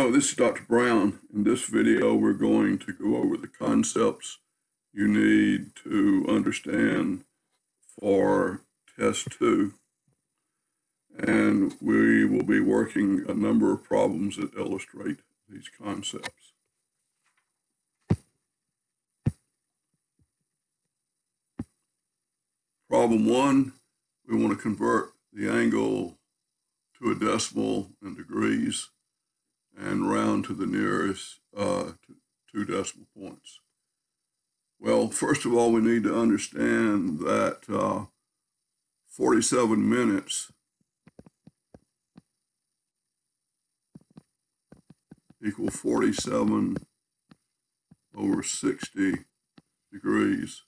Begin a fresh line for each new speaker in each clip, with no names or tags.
Hello, this is Dr. Brown. In this video, we're going to go over the concepts you need to understand for test two. And we will be working a number of problems that illustrate these concepts. Problem one, we want to convert the angle to a decimal in degrees and round to the nearest uh, two decimal points. Well, first of all, we need to understand that uh, 47 minutes equal 47 over 60 degrees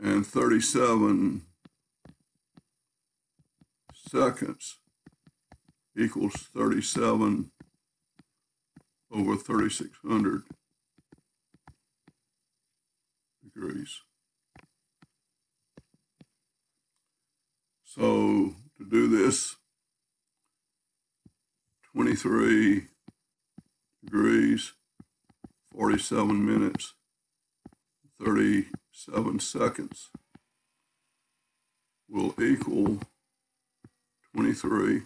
and 37 seconds equals 37 over 3600 degrees. So to do this, 23 degrees, 47 minutes, 37 seconds will equal 23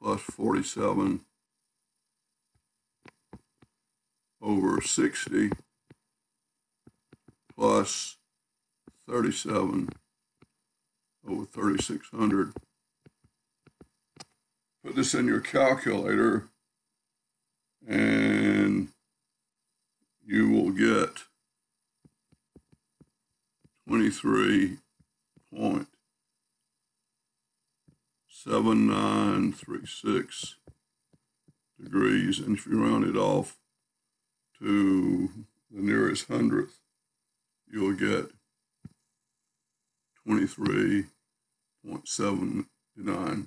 plus 47 over 60 plus 37 over 3600. Put this in your calculator and you will get 23.7936 degrees. And if you round it off, to the nearest hundredth, you'll get 23.79.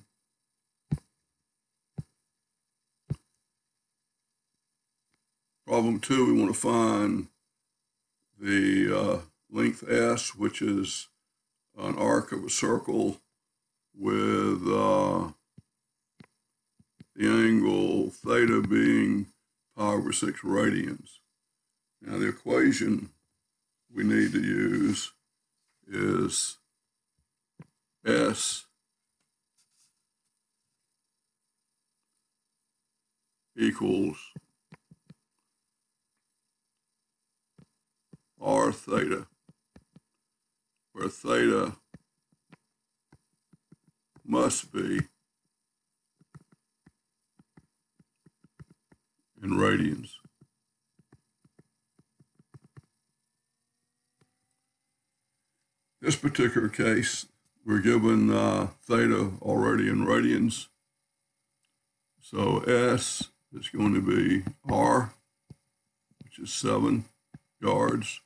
Problem two, we want to find the uh, length S, which is an arc of a circle with uh, the angle theta being over 6 radians. Now the equation we need to use is S equals R theta, where theta must be in radians. This particular case, we're given uh, theta already in radians. So S is going to be R, which is 7 yards,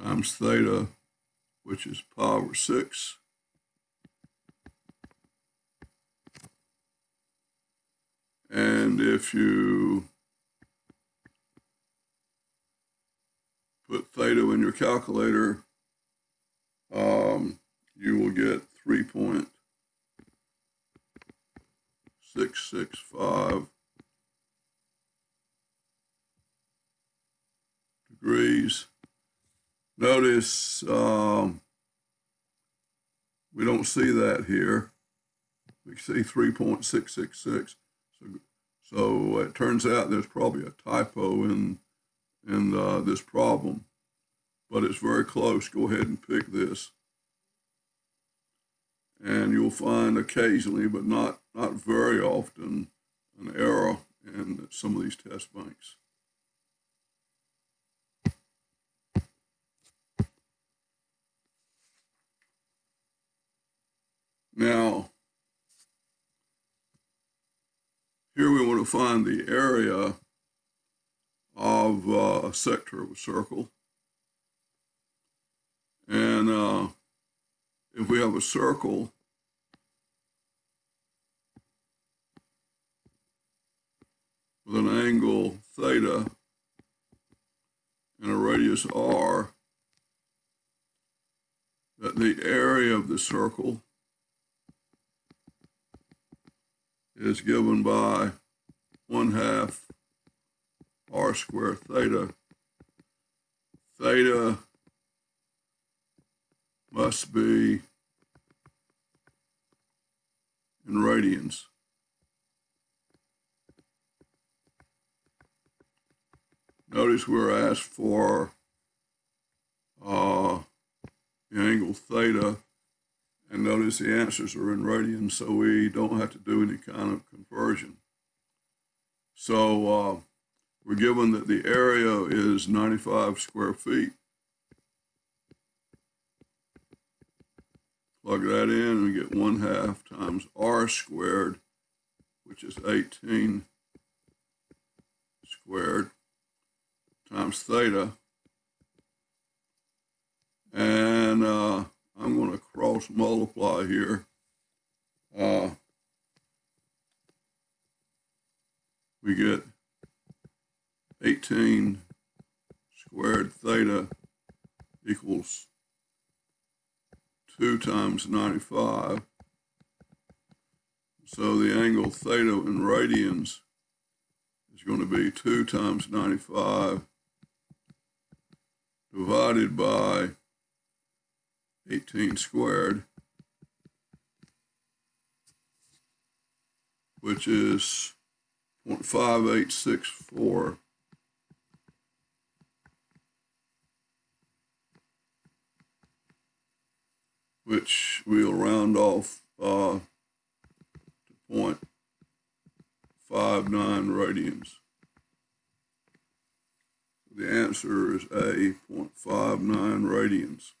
times theta, which is pi over 6. And if you put theta in your calculator, um, you will get 3.665 degrees. Notice um, we don't see that here. We see 3.666. So, so it turns out there's probably a typo in, in uh, this problem, but it's very close. Go ahead and pick this. And you'll find occasionally, but not, not very often, an error in some of these test banks. Now, Here we want to find the area of uh, a sector of a circle. And uh, if we have a circle, with an angle theta and a radius r, that the area of the circle is given by one half r squared theta. Theta must be in radians. Notice we're asked for uh, the angle theta, and notice the answers are in radians, so we don't have to do any kind of conversion. So uh, we're given that the area is 95 square feet. Plug that in and get 1 half times r squared, which is 18 squared times theta. And uh, I'm going to cross multiply here. Uh, we get 18 squared theta equals 2 times 95. So the angle theta in radians is going to be 2 times 95 divided by 18 squared, which is 0.5864. Which we'll round off uh, to 0.59 radians. The answer is A, 0.59 radians.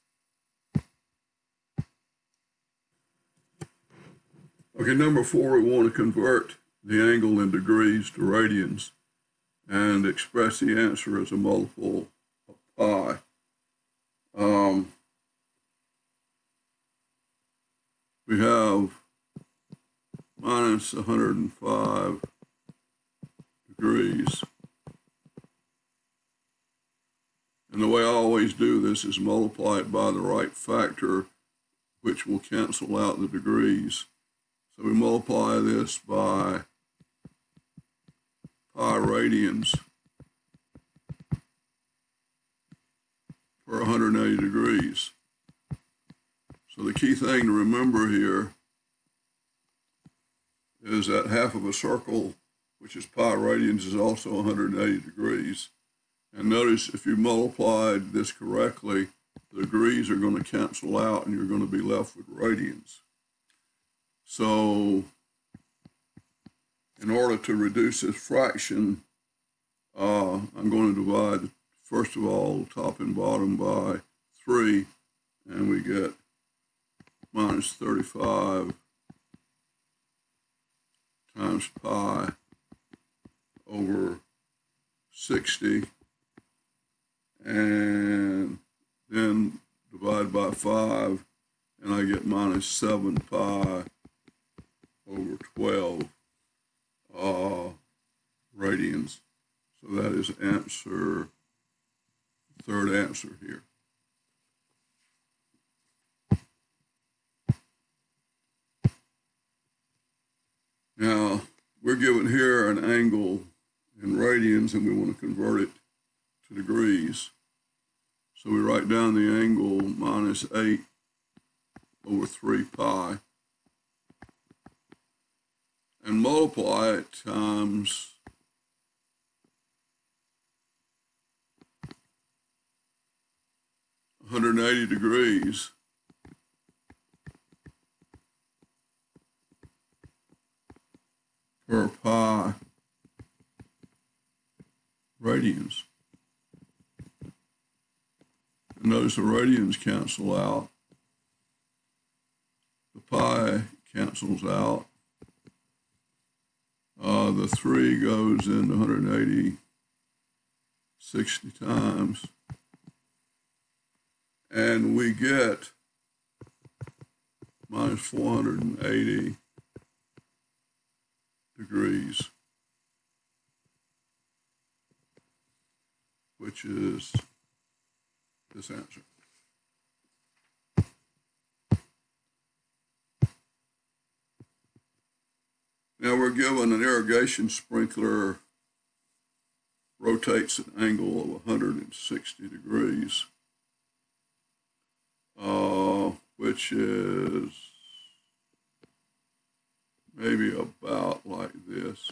Okay, number four, we want to convert the angle in degrees to radians and express the answer as a multiple of pi. Um, we have minus 105 degrees. And the way I always do this is multiply it by the right factor, which will cancel out the degrees. So we multiply this by pi radians per 180 degrees. So the key thing to remember here is that half of a circle, which is pi radians, is also 180 degrees. And notice if you multiplied this correctly, the degrees are going to cancel out and you're going to be left with radians. So in order to reduce this fraction, uh, I'm going to divide, first of all, top and bottom by 3, and we get minus 35 times pi over 60, and then divide by 5, and I get minus 7 pi over 12 uh, radians. So that is answer, third answer here. Now, we're given here an angle in radians and we want to convert it to degrees. So we write down the angle minus 8 over 3 pi and multiply it times hundred and eighty degrees. per pi radians. Notice the radians cancel out. The pi cancels out. Uh, the 3 goes in 180 60 times. And we get minus 480 degrees, which is this answer. Now we're given an irrigation sprinkler rotates an angle of 160 degrees, uh, which is maybe about like this.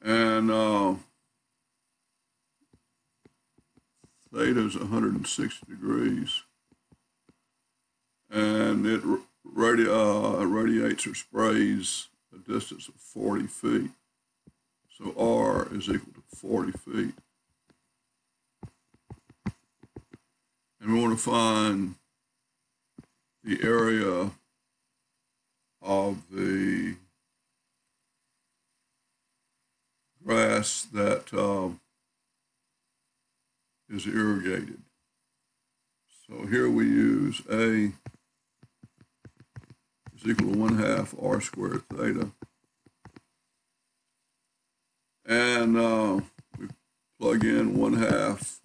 And uh, theta is 160 degrees. And it radi- uh, radiates or sprays a distance of 40 feet. So R is equal to 40 feet. And we want to find the area of the grass that um, is irrigated. So here we use A is equal to 1 half r squared theta. And uh, we plug in 1 half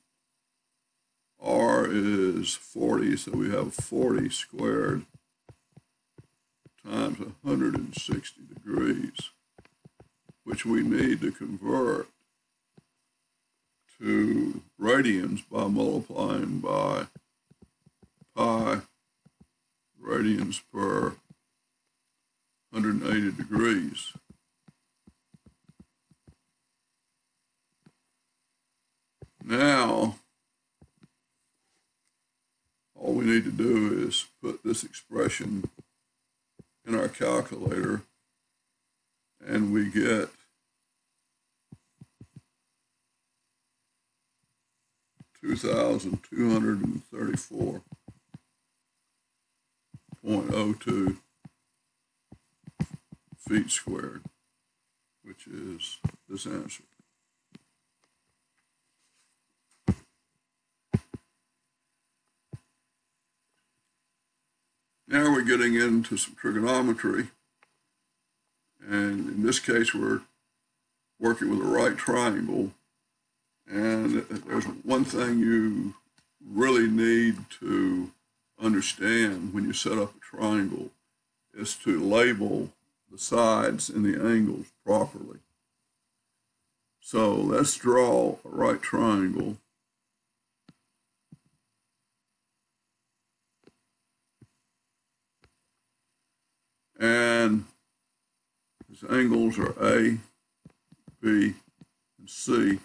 r is 40, so we have 40 squared times 160 degrees, which we need to convert to radians by multiplying by pi radians per 180 degrees. Now, all we need to do is put this expression in our calculator and we get two thousand two hundred and thirty-four point oh two feet squared, which is this answer. Now we're getting into some trigonometry. And in this case, we're working with a right triangle. And there's one thing you really need to understand when you set up a triangle is to label the sides and the angles properly. So let's draw a right triangle. And his angles are A, B, and C.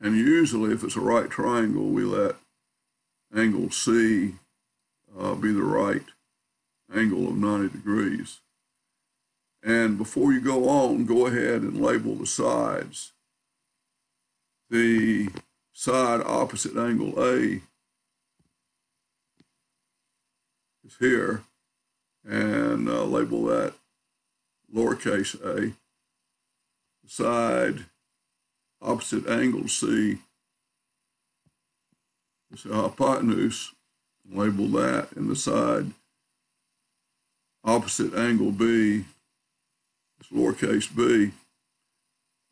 And usually, if it's a right triangle, we let angle C uh, be the right angle of 90 degrees. And before you go on, go ahead and label the sides. The side opposite angle A is here, and uh, label that lowercase a. The side opposite angle C is the hypotenuse, label that, and the side opposite angle B is lowercase b.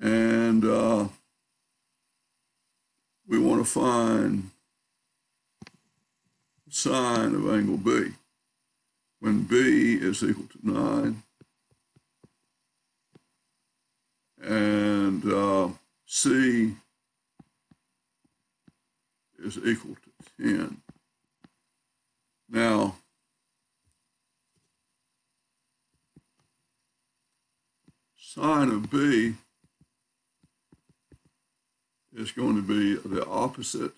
And uh, we want to find sine of angle B when B is equal to 9 and uh, C is equal to 10. Now, sine of B is going to be the opposite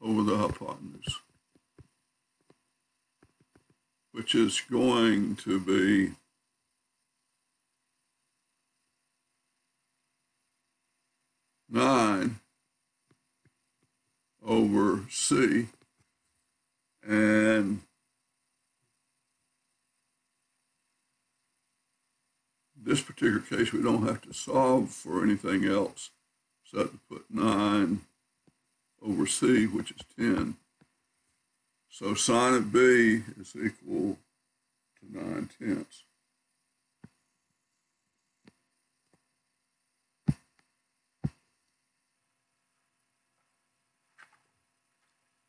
over the hypotenuse, which is going to be nine over C and this particular case, we don't have to solve for anything else except to put 9 over C, which is 10. So sine of B is equal to 9 tenths.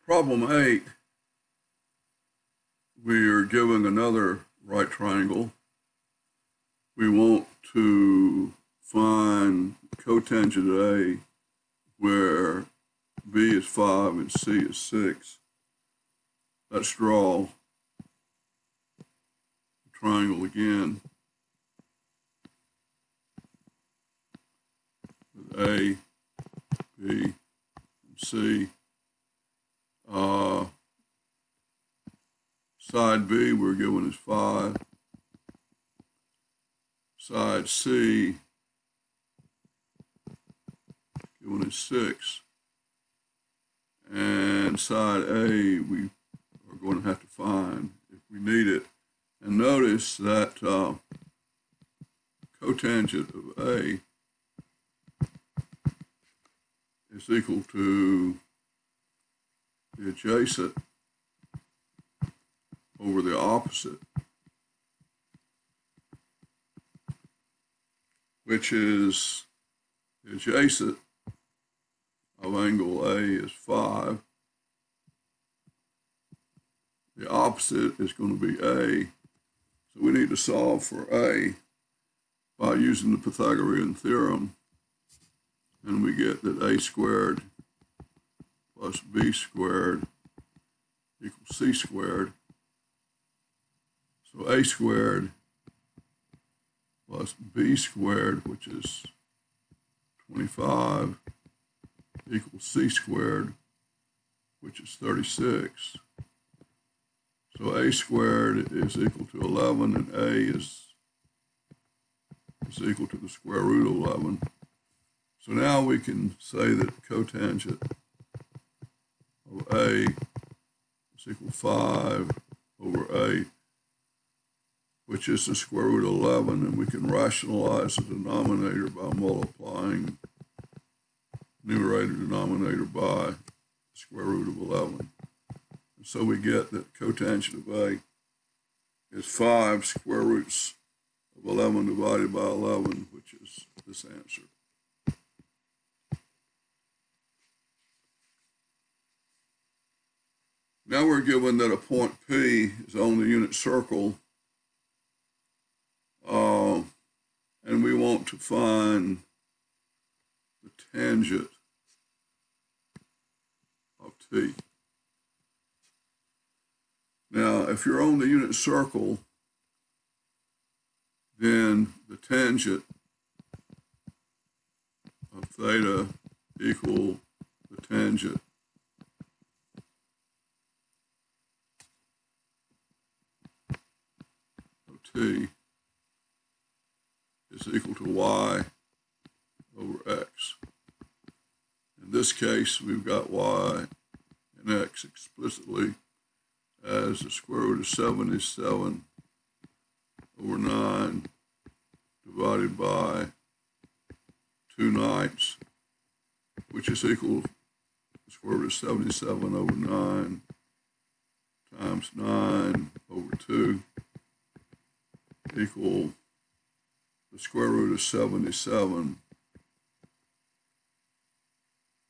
Problem eight, we are given another right triangle. We want to find cotangent A where B is 5 and C is 6. Let's draw the triangle again. With A, B, and C. Uh, side B we're given as 5. Side C. Given as 6 and side A we are going to have to find if we need it. And notice that uh, cotangent of A is equal to the adjacent over the opposite, which is adjacent of angle A is 5. The opposite is going to be A. So we need to solve for A by using the Pythagorean theorem. And we get that A squared plus B squared equals C squared. So A squared plus B squared, which is 25 equals c squared, which is 36. So a squared is equal to 11, and a is, is equal to the square root of 11. So now we can say that cotangent of a is equal 5 over 8, which is the square root of 11, and we can rationalize the denominator by multiplying numerator denominator by square root of 11. And so we get that cotangent of A is 5 square roots of 11 divided by 11, which is this answer. Now we're given that a point P is on the unit circle, uh, and we want to find the tangent of T. Now, if you're on the unit circle, then the tangent of theta equal the tangent of t is equal to y over x. In this case, we've got y and x explicitly as the square root of 77 over 9 divided by 2 ninths, which is equal to the square root of 77 over 9 times 9 over 2 equal the square root of 77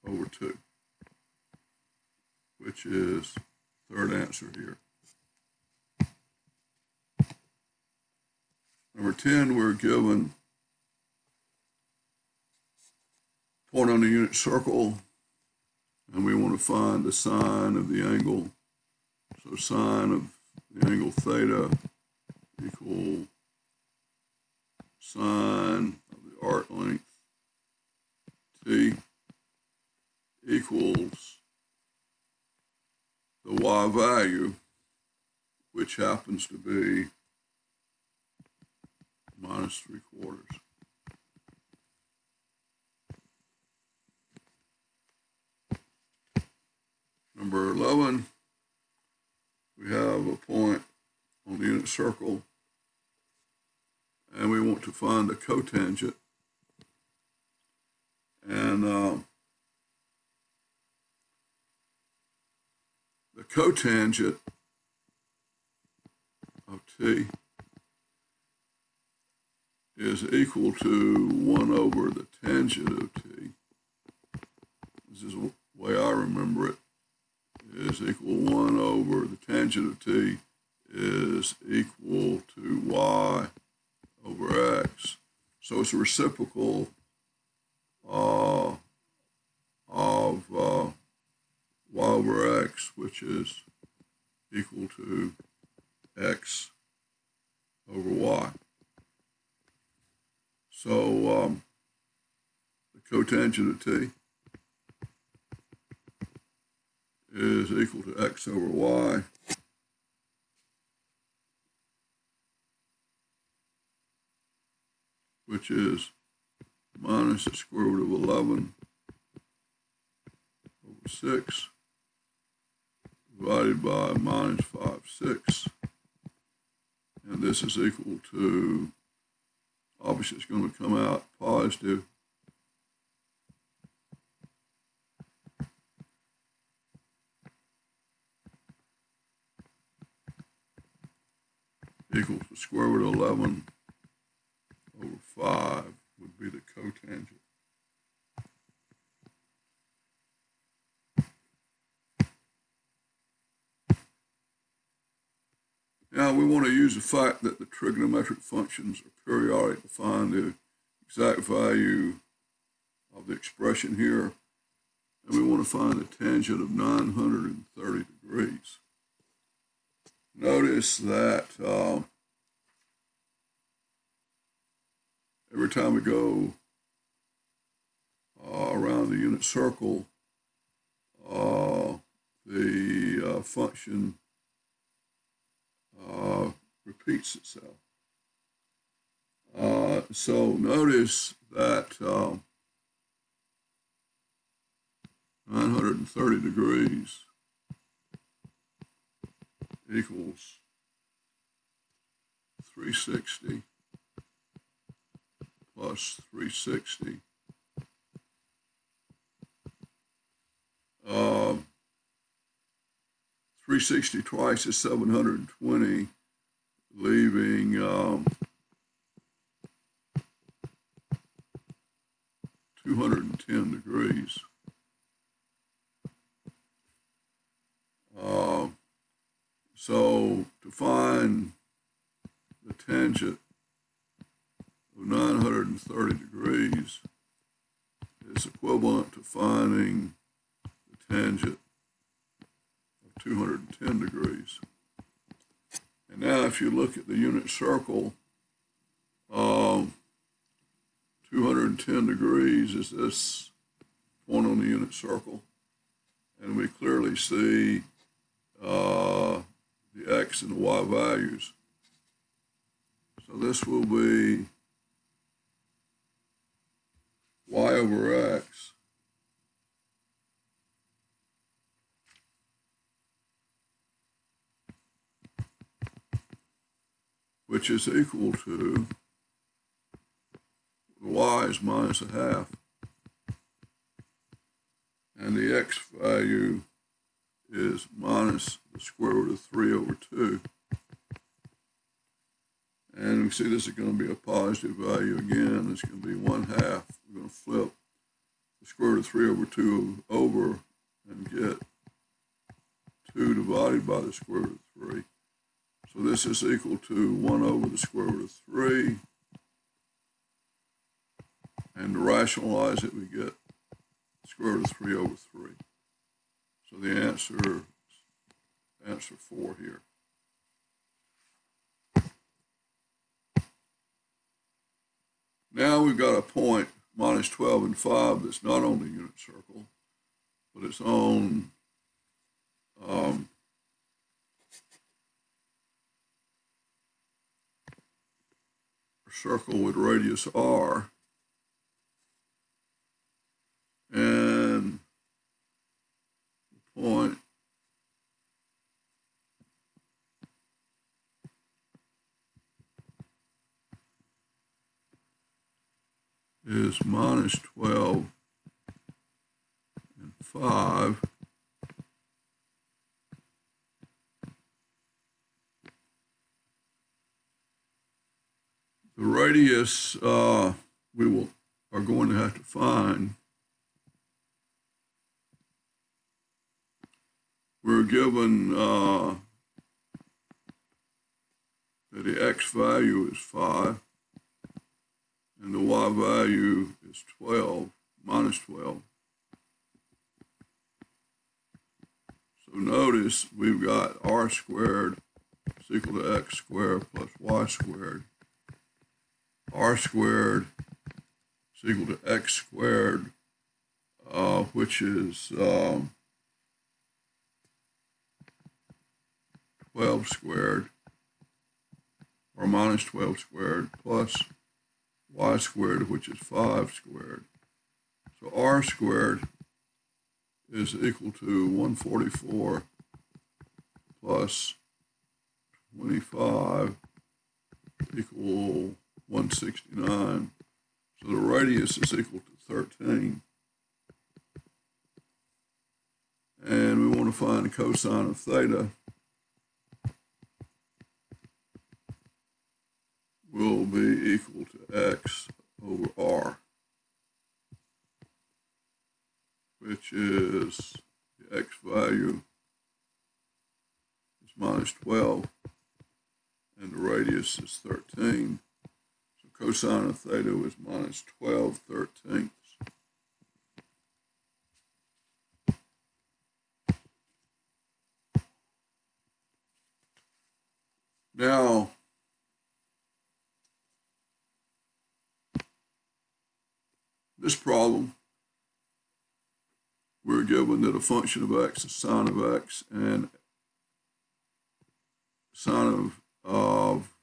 over 2 which is third answer here. Number 10, we're given point on the unit circle, and we want to find the sine of the angle. So sine of the angle theta equal sine of the arc length t equals the y value, which happens to be minus three quarters. Number 11, we have a point on the unit circle, and we want to find a cotangent. And uh, the cotangent of t is equal to 1 over the tangent of t. This is the way I remember it, is equal to 1 over the tangent of t is equal to y over x. So it's a reciprocal uh, of uh, y over x, which is equal to x over y. So um, the cotangent of t is equal to x over y. which is minus the square root of 11 over 6 divided by minus 5 6. And this is equal to, obviously it's going to come out positive equals the square root of 11 over 5 would be the cotangent. Now we want to use the fact that the trigonometric functions are periodic to find the exact value of the expression here. And we want to find the tangent of 930 degrees. Notice that uh, every time we go uh, around the unit circle, uh, the uh, function uh, repeats itself. Uh, so notice that um, 930 degrees equals 360 plus 360. Um, 360 twice is 720, leaving um, 210 degrees. Uh, so to find the tangent of 930 degrees is equivalent to finding the tangent of 210 degrees. And now if you look at the unit circle, um, 210 degrees is this point on the unit circle. And we clearly see uh, the x and the y values. So this will be y over x which is equal to y is minus a half and the x value is minus the square root of 3 over 2. And we see this is going to be a positive value again. It's going to be 1 half. We're going to flip the square root of 3 over 2 over and get 2 divided by the square root of 3. So this is equal to 1 over the square root of 3. And to rationalize it, we get square root of 3 over 3. So the answer, answer 4 here. Now we've got a point, minus 12 and 5, that's not on the unit circle, but it's on um, a circle with radius r. And the point is minus 12 and 5. The radius uh, we will are going to have to find we're given uh, that the x value is 5 and the y value is 12, minus 12. So notice we've got r squared is equal to x squared plus y squared. r squared is equal to x squared, uh, which is um, 12 squared, or minus 12 squared, plus y squared, which is 5 squared. So r squared is equal to 144 plus 25 equal 169. So the radius is equal to 13. And we want to find the cosine of theta. Will be equal to x over r, which is the x value is minus 12 and the radius is 13. So cosine of theta is minus 12 thirteenths. Now, this problem, we're given that a function of x is sine of x and sine of of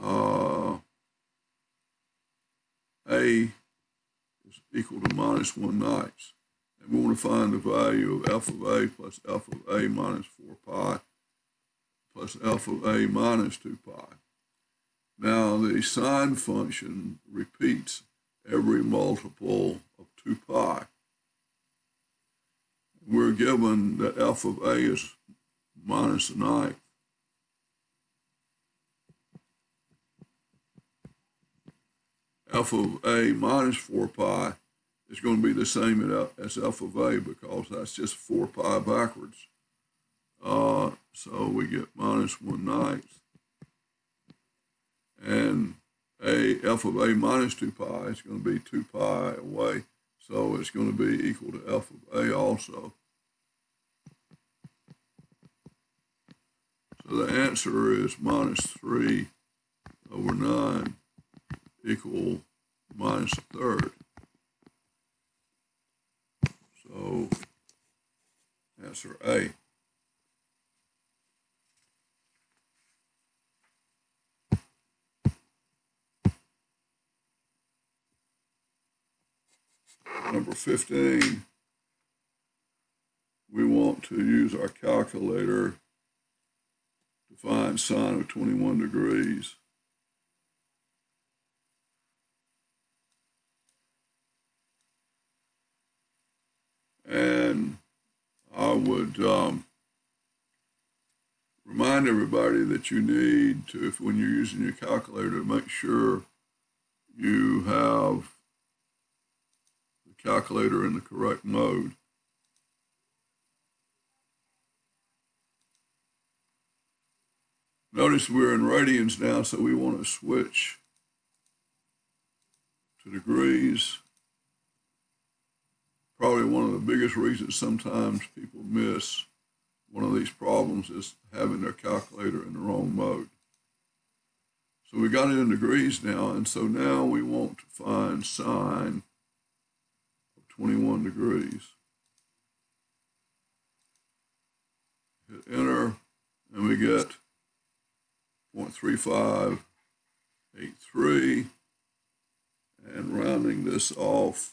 uh, a is equal to minus 1 ninth. And we want to find the value of f of a plus f of a minus 4 pi plus f of a minus 2 pi. Now the sine function repeats every multiple of 2 pi. We're given that f of a is minus a ninth. f of a minus 4 pi is going to be the same as f of a because that's just 4 pi backwards. Uh, so we get minus 1 ninth. And a f of a minus 2 pi is going to be 2 pi away. So it's going to be equal to f of a also. So the answer is minus 3 over 9 equal minus a third. So answer A. Number 15, we want to use our calculator to find sine of 21 degrees. And I would um, remind everybody that you need to, if when you're using your calculator, make sure you have calculator in the correct mode. Notice we're in radians now, so we want to switch to degrees probably one of the biggest reasons sometimes people miss one of these problems is having their calculator in the wrong mode. So we got it in degrees now, and so now we want to find sine 21 degrees. Hit enter, and we get 0.3583, and rounding this off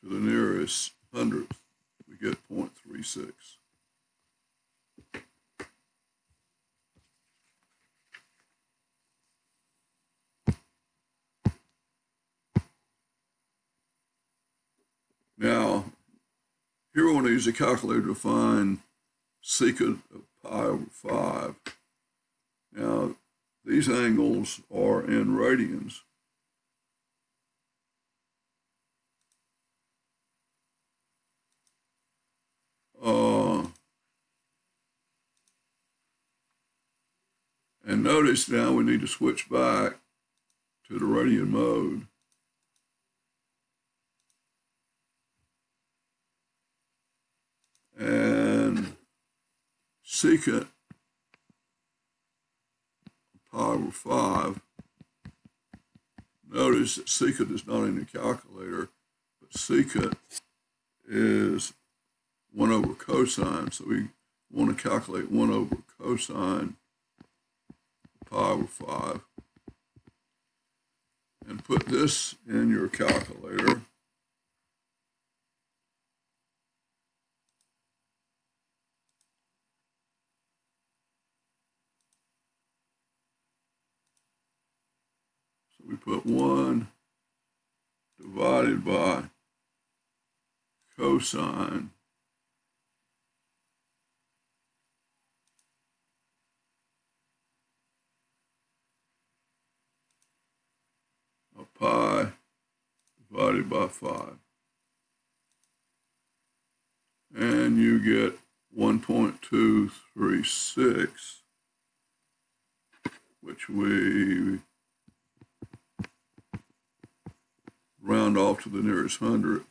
to the nearest hundredth, we get 0.36. Now, here we want to use a calculator to find secant of pi over 5. Now, these angles are in radians. Uh, and notice now we need to switch back to the radian mode. And secant pi over 5. Notice that secant is not in the calculator, but secant is 1 over cosine. So we want to calculate 1 over cosine pi over 5. And put this in your calculator. We put 1 divided by cosine of pi divided by 5. And you get 1.236, which we round off to the nearest hundredth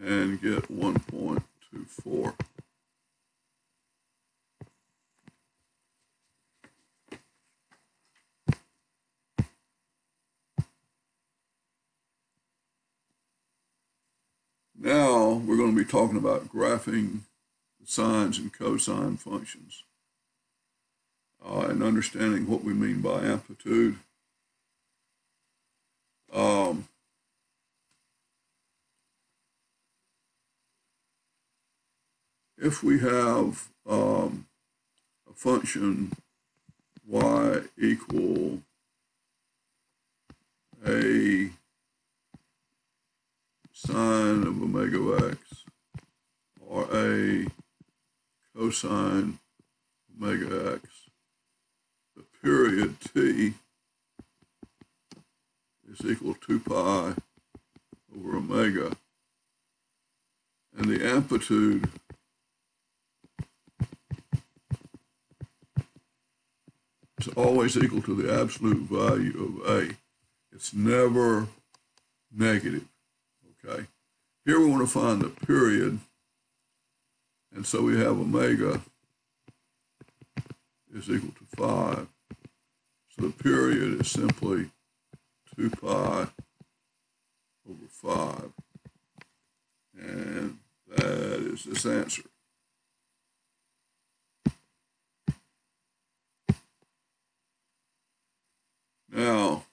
and get 1.24. Now we're going to be talking about graphing the sines and cosine functions uh, and understanding what we mean by amplitude. Um, if we have um, a function y equal a sine of omega x or a cosine omega x. The period t is equal to 2 pi over omega. And the amplitude is always equal to the absolute value of A. It's never negative. Okay. Here we want to find the period. And so we have omega is equal to 5. So the period is simply 2 pi over 5. And that is this answer. Now,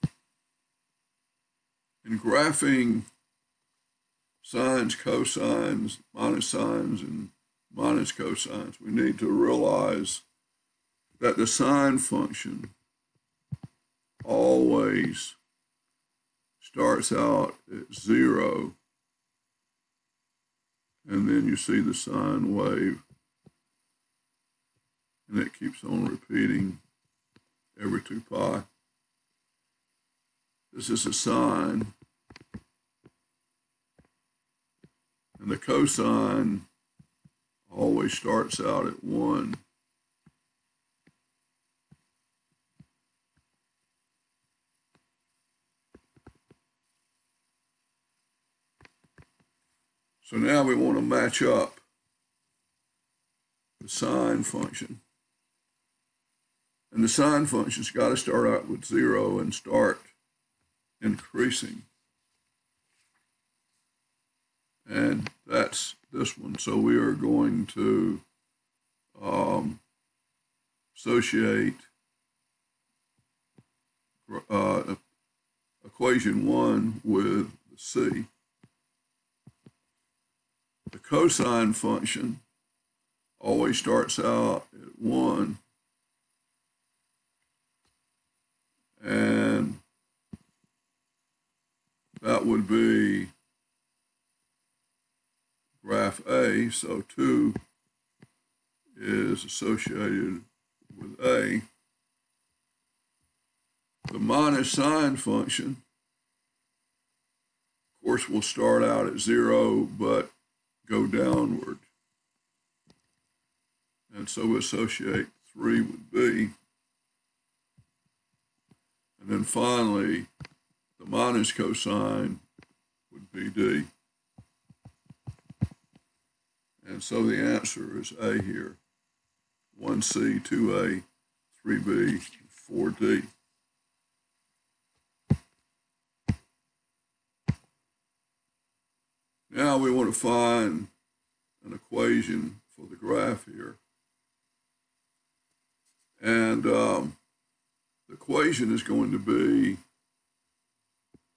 in graphing sines, cosines, minus sines, and minus cosines, we need to realize that the sine function always starts out at zero, and then you see the sine wave, and it keeps on repeating every 2 pi. This is a sine And the cosine always starts out at 1. So now we want to match up the sine function. And the sine function's got to start out with 0 and start increasing. And that's this one. So we are going to um, associate uh, equation 1 with the c. The cosine function always starts out at 1 that would be graph A, so 2 is associated with A. The minus sine function, of course, will start out at 0, but go downward. And so we associate 3 with B. And then finally, the minus cosine would be D. And so the answer is A here. 1C, 2A, 3B, 4D. Now we want to find an equation for the graph here. And um, the equation is going to be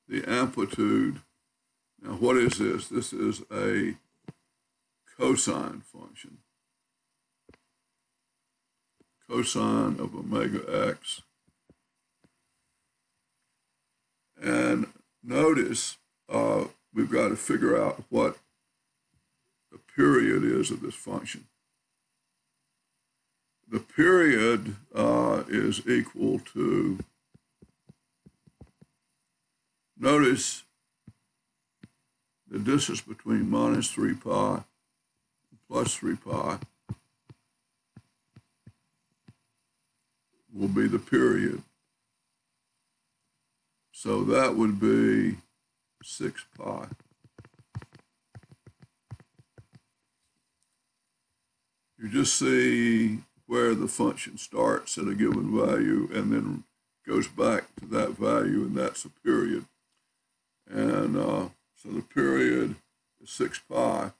the amplitude. Now, what is this? This is a cosine function. Cosine of omega x. And notice uh, we've got to figure out what the period is of this function. The period uh, is equal to, notice the distance between minus 3 pi and plus 3 pi will be the period. So that would be 6 pi. You just see where the function starts at a given value and then goes back to that value, and that's a period. And uh, so the period is 6 pi.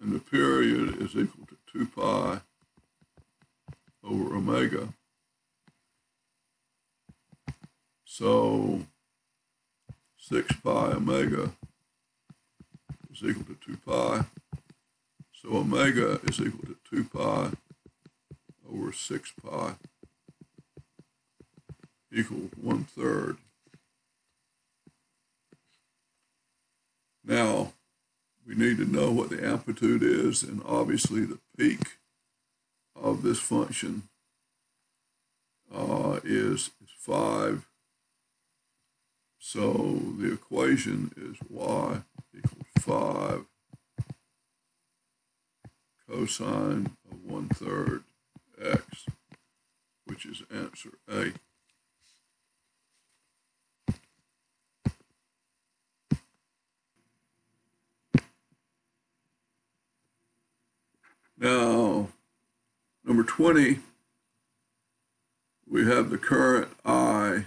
And the period is equal to 2 pi over omega. So 6 pi omega is equal to 2 pi. So omega is equal to 2 pi over 6 pi equal one third. Now, we need to know what the amplitude is, and obviously the peak of this function uh, is, is 5. So the equation is y equals 5 cosine of 1 third x, which is answer A. Now, number 20, we have the current I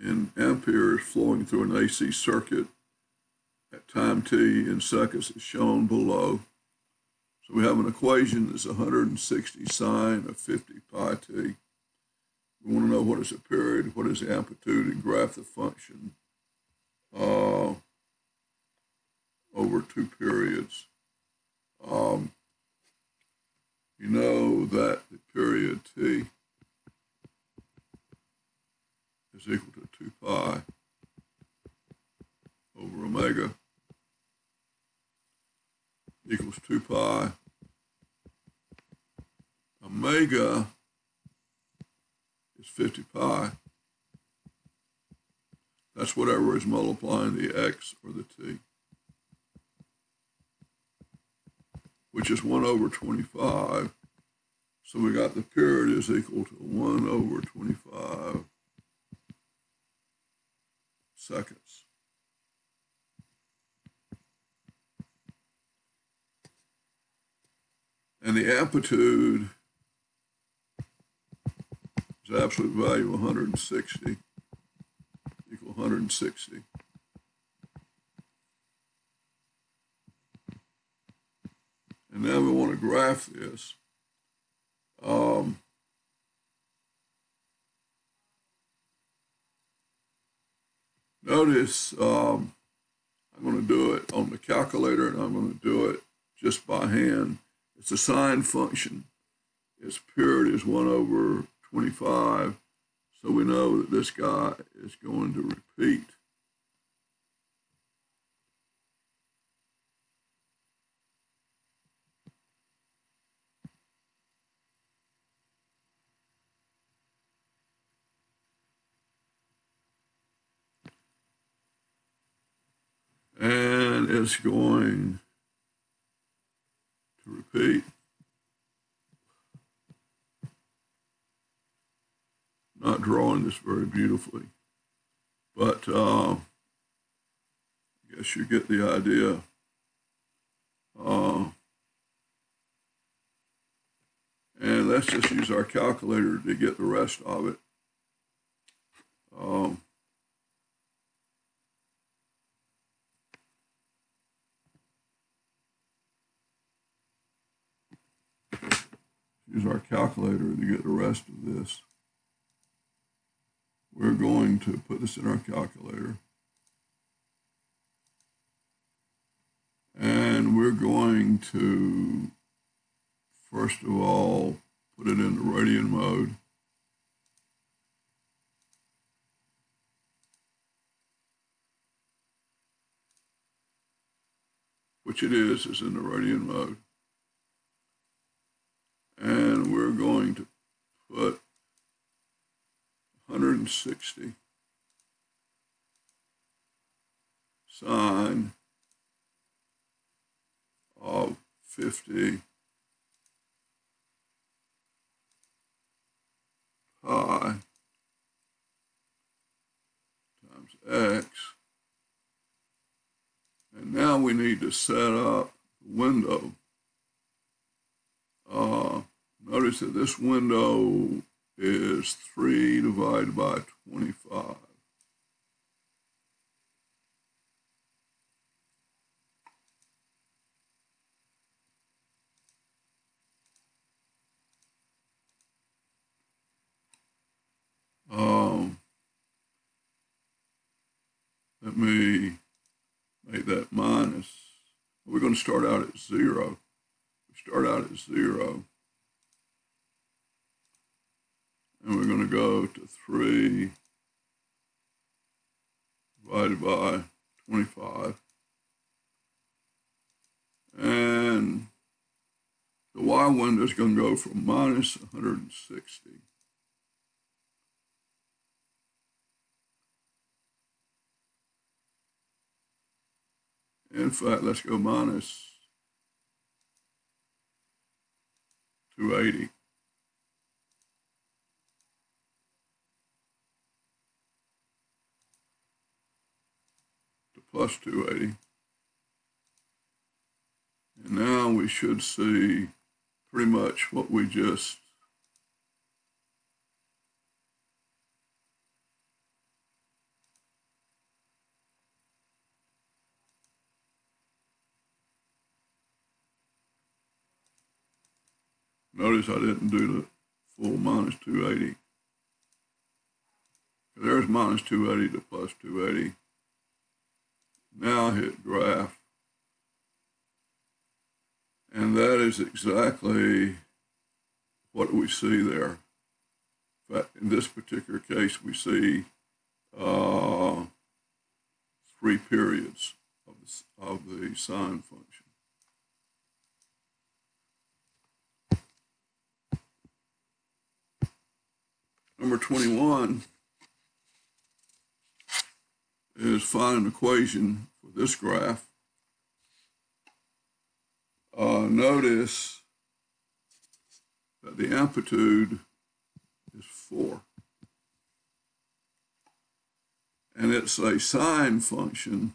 in amperes flowing through an AC circuit at time t in seconds as shown below. So we have an equation that's 160 sine of 50 pi t. We want to know what is the period, what is the amplitude, and graph the function uh, over two periods. Um, you know that the period t is equal to 2 pi over omega equals 2 pi. Omega is 50 pi. That's whatever is multiplying the x or the t, which is 1 over 25. So we got the period is equal to 1 over 25 seconds. And the amplitude is absolute value 160 equal 160. And now we want to graph this. Um, notice um, I'm going to do it on the calculator and I'm going to do it just by hand. It's a sine function. Its period is 1 over 25. So we know that this guy is going to repeat. And it's going not drawing this very beautifully, but uh, I guess you get the idea. Uh, and let's just use our calculator to get the rest of it. Um, use our calculator to get the rest of this. We're going to put this in our calculator. And we're going to, first of all, put it into radian mode. Which it is, is in the radian mode and we're going to put 160 sine of 50 pi times x. And now we need to set up the window notice that this window is 3 divided by 25. Um, let me make that minus. We're going to start out at 0 We start out at zero. And we're going to go to 3 divided by 25. And the Y window is going to go from minus 160. In fact, let's go minus 280. Plus 280. And now we should see pretty much what we just Notice I didn't do the full minus 280. There's minus 280 to plus 280. Now hit graph. And that is exactly what we see there. In fact, in this particular case, we see uh, three periods of the, of the sine function. Number 21 is find an equation for this graph. Uh, notice that the amplitude is 4. And it's a sine function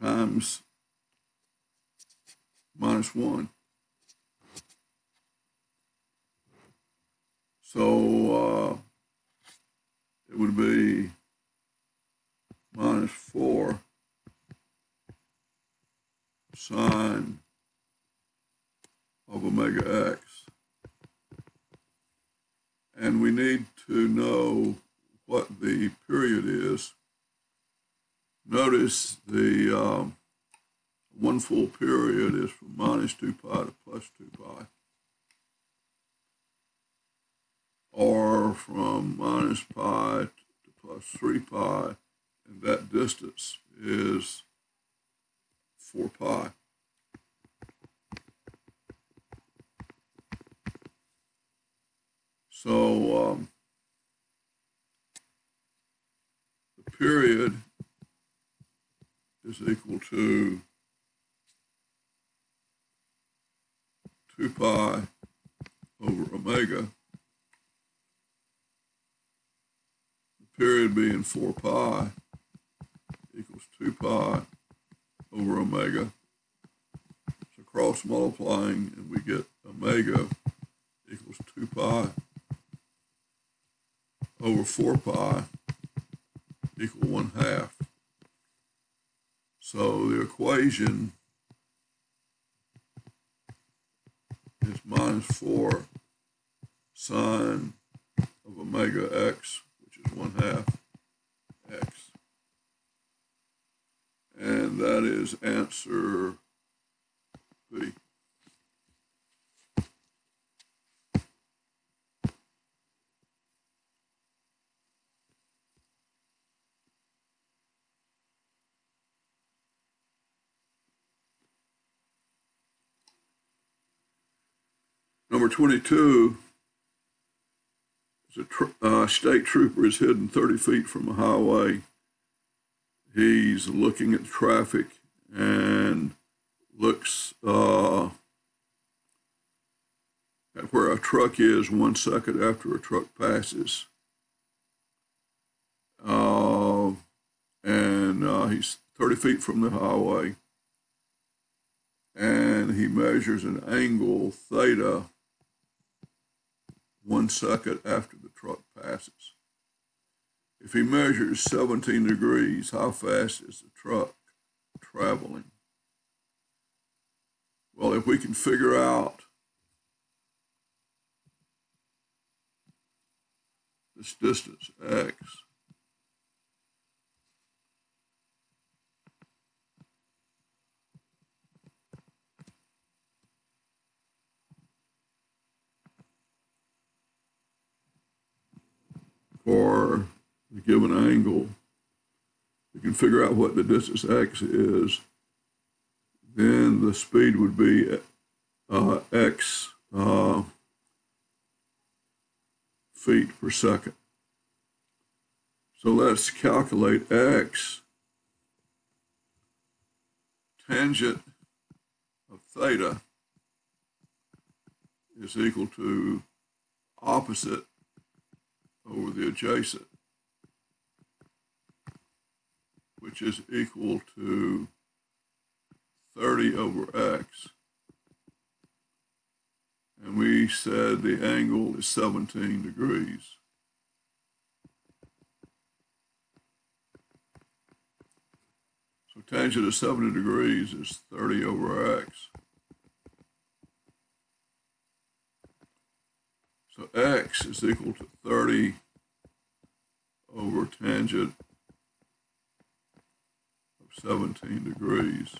times minus 1. So uh, it would be minus 4 sine of omega x. And we need to know what the period is. Notice the um, one full period is from minus 2 pi to plus 2 pi. or from minus pi to plus 3 pi, and that distance is 4 pi. So um, the period is equal to 2 pi over omega The period being 4 pi 2 pi over omega. So cross multiplying and we get omega equals 2 pi over 4 pi equal 1 half. So the equation is minus 4 sine of omega x, which is 1 half x. And that is answer B. Number 22 is a tr- uh, state trooper is hidden 30 feet from a highway. He's looking at traffic and looks uh, at where a truck is one second after a truck passes. Uh, and uh, he's 30 feet from the highway. And he measures an angle theta one second after the truck passes. If he measures 17 degrees, how fast is the truck traveling? Well, if we can figure out this distance, x, for the given angle, we can figure out what the distance x is, then the speed would be uh, x uh, feet per second. So let's calculate x tangent of theta is equal to opposite over the adjacent, which is equal to 30 over x. And we said the angle is 17 degrees. So tangent of 70 degrees is 30 over x. So x is equal to 30 over tangent 17 degrees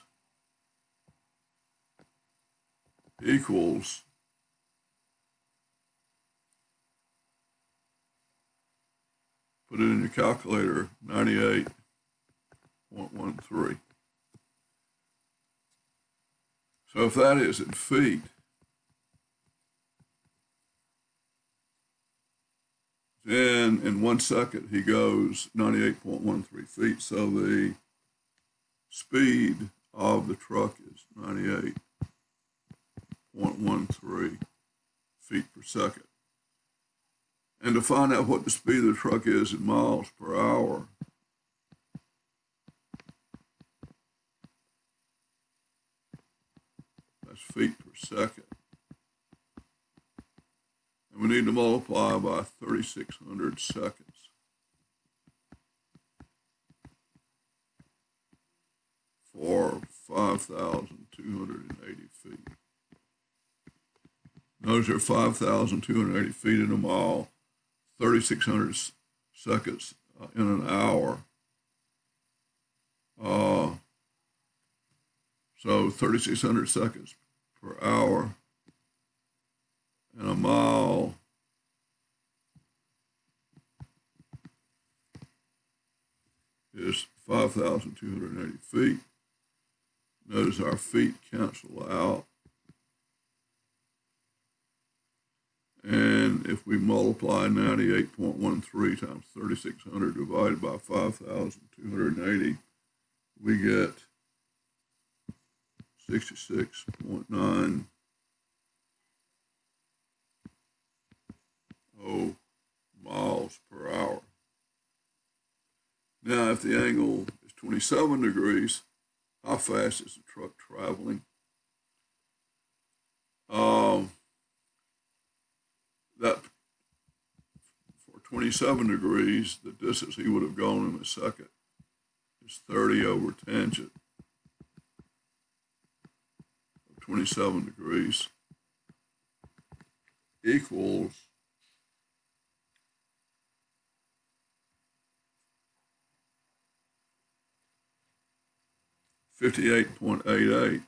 equals put it in your calculator 98.13 so if that is in feet then in one second he goes 98.13 feet. So the speed of the truck is 98.13 feet per second. And to find out what the speed of the truck is in miles per hour, that's feet per second. And we need to multiply by 3,600 seconds. For 5,280 feet. Those are 5,280 feet in a mile, 3,600 seconds uh, in an hour. Uh, so 3,600 seconds per hour and a mile is 5,280 feet. Notice our feet cancel out. And if we multiply 98.13 times 3,600 divided by 5,280, we get 66.9 oh miles per hour. Now, if the angle is 27 degrees, how fast is the truck traveling? Um, that for 27 degrees, the distance he would have gone in a second is 30 over tangent of 27 degrees equals Fifty-eight point eight eight.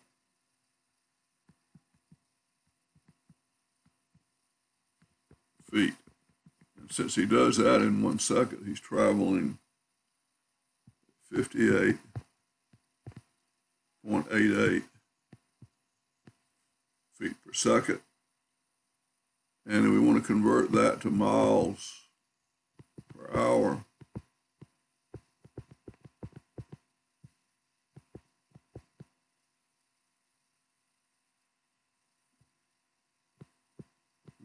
feet. And since he does that in one second, he's traveling 58.88 feet per second. And we want to convert that to miles per hour.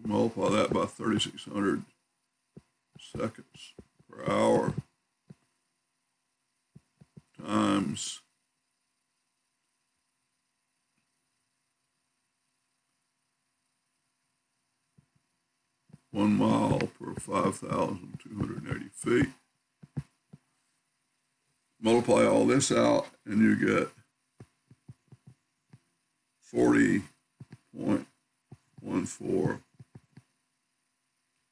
Multiply that by 3,600 seconds per hour times one mile per 5,280 feet. Multiply all this out and you get 40.14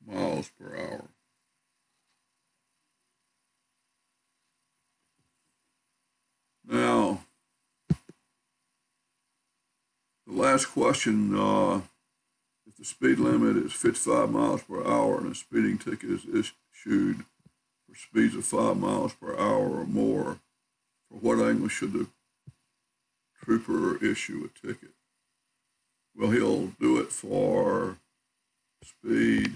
miles per hour. Now, the last question, uh, if the speed limit is 55 miles per hour and a speeding ticket is issued for speeds of 5 miles per hour or more, for what angle should the trooper issue a ticket? Well, he'll do it for speed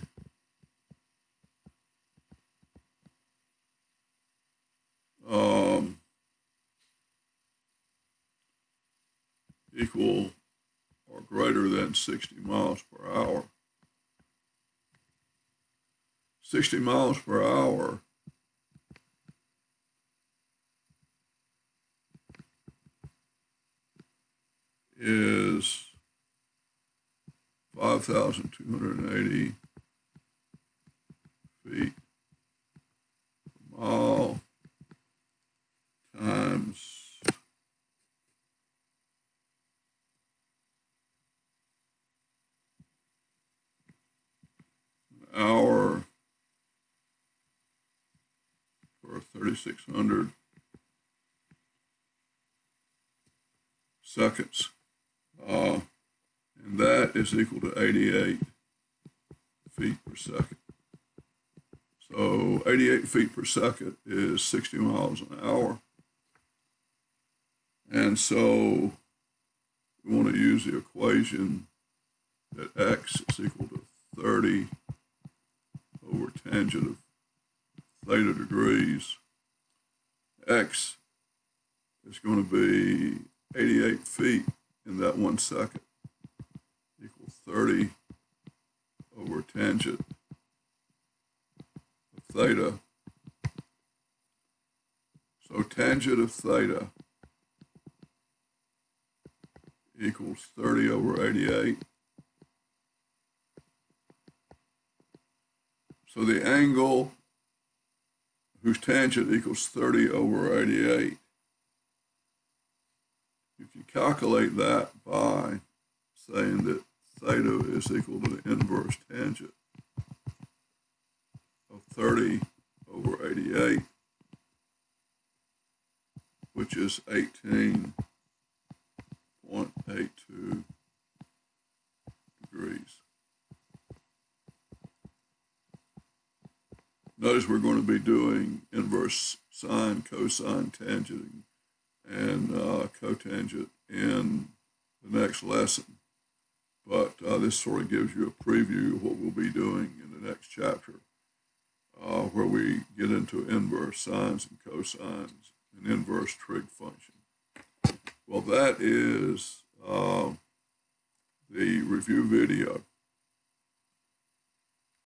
um, equal or greater than 60 miles per hour. 60 miles per hour is 5,280 feet per mile times an hour for 3,600 seconds. Uh, and that is equal to 88 feet per second. So 88 feet per second is 60 miles an hour. And so we want to use the equation that x is equal to 30 over tangent of theta degrees. x is going to be 88 feet in that one second equals 30 over tangent of theta. So tangent of theta equals 30 over 88. So the angle whose tangent equals 30 over 88, you can calculate that by saying that theta is equal to the inverse tangent of 30 over 88, which is 18 0.82 degrees. Notice we're going to be doing inverse sine, cosine, tangent, and uh, cotangent in the next lesson. But uh, this sort of gives you a preview of what we'll be doing in the next chapter, uh, where we get into inverse sines and cosines and inverse trig function. Well, that is uh, the review video.